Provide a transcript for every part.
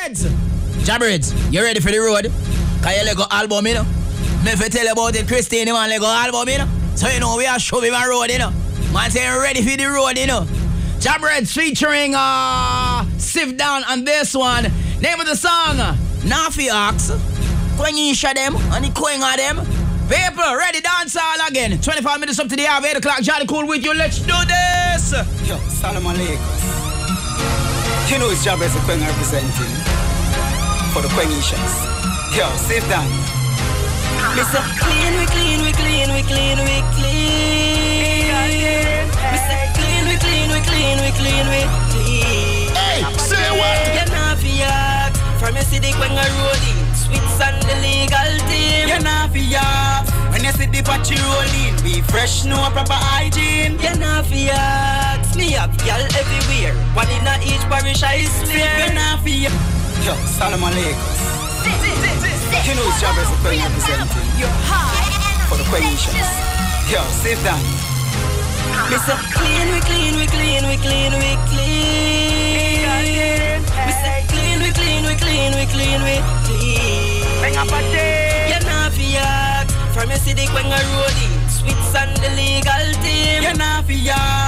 JahBreadz, you ready for the road? Can you Lego album, you know? Me if tell you about it, Christine, man, Lego album, you know? So you know, we are showing my road, you know? Man say ready for the road, you know? JahBreadz featuring uh, Siv Don on this one. Name of the song, Nah Fi Ask. Quengisha them, and the Queng them. People, ready dance all again. 25 minutes up to the hour, 8 o'clock. Johnny Cool with you. Let's do this. Yo, Solomon Lakers. You know it's Jabez the Queen representing for the Quenishans. Yo, Siv Don. Mr. Clean, we clean, we clean, we clean, we clean. Mr. Clean, we clean, we clean, we clean, we clean. Hey, say what? You're not fiat. From your city, when I roll in. Sweets and the legal team. You're not fiat. When you see the party rolling, we fresh, no proper hygiene. You're not fiat. Me have y'all everywhere. One in each parish I swear. You're not. Yo, Solomon Lakers. You know it's Jabez the Queen representing for the Quenishans. Yo, Siv Don. Mr. Uh, clean, we clean, we clean, we clean, we clean. Mr. Uh, clean, we clean, we clean, we clean, we clean. You're not fiat. From your city, when I roll in. Sweets and the legal team. You're not fiat.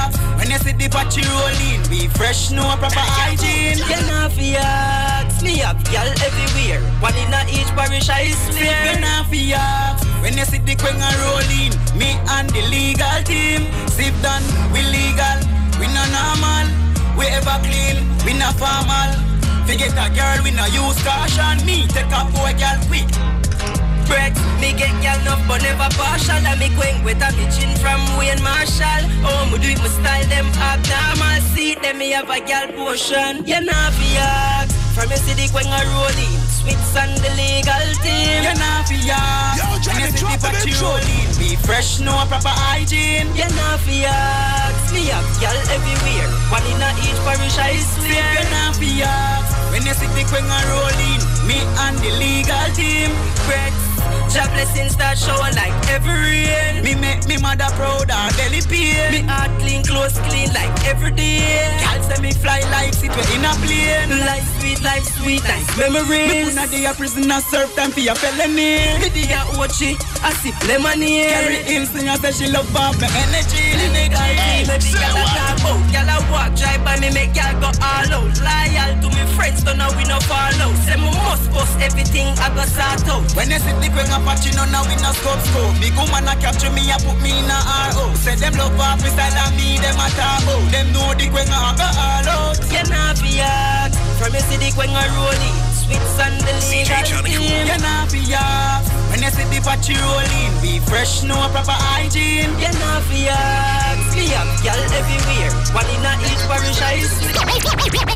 You the party rolling, we fresh, no proper hygiene. You're not fiat. Me have y'all everywhere. One in a each parish I swear. You're not fiat. When you see the queen rolling, me and the legal team. Sip done, we legal, we no normal. We ever clean, we no formal. Forget a girl, we no use caution. Me take a boy girl quick. Bread, me get partial. And me going with a bitchin from Wayne Marshall. Oh, me do it, me style them abnormal. See them, me have a girl potion. You're not fiat. From your city, when I roll in. Sweets and the legal team. You're not fiat. Yo, Johnny, you drop the the party rolling, we fresh, no proper hygiene. You're not fiat. Me have y'all everywhere. One in a each parish I swear. you're not fiat. When you see the queen rolling, me and the legal team. Bread, job blessings start showing like every rain. Me make me mother proud, her belly pain. Me heart clean, clothes clean like every day. Say fly like sit we in a plane. Life sweet, life sweet, nice Me memories. put a day a prisoner serve time for your felony. Me dia ochi, I sip lemonade. Carry in singer say she love up my energy. Nigga, Hey, me big gal a talk oh, out. Gal a walk, drive by me, make gal go all out. Loyal to me friends, don't know we no follow. Say me must bust everything I go sort out. When you see the queen a patching on now we no scope scope. Big woman a capture me a put me in a RO. Say them love me style and me them a talk about. Them know the queen a go all Your when I roll it. Sweets and the legal Johnny Cool. team. You not be off. When you see the rolling, be fresh, no proper hygiene. You not be hard. Me y'all everywhere. One in a each parish I.